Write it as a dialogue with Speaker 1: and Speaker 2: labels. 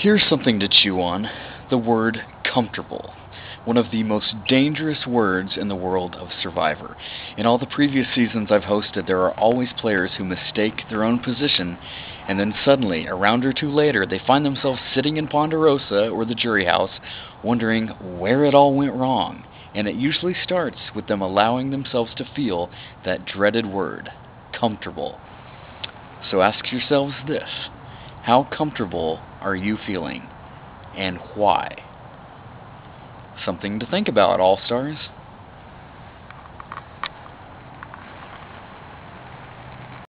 Speaker 1: Here's something to chew on the word comfortable. One of the most dangerous words in the world of Survivor. In all the previous seasons I've hosted, there are always players who mistake their own position, and then suddenly, a round or two later, they find themselves sitting in Ponderosa or the jury house, wondering where it all went wrong. And it usually starts with them allowing themselves to feel that dreaded word, comfortable. So ask yourselves this how comfortable are you feeling? And why? Something to think about, All Stars.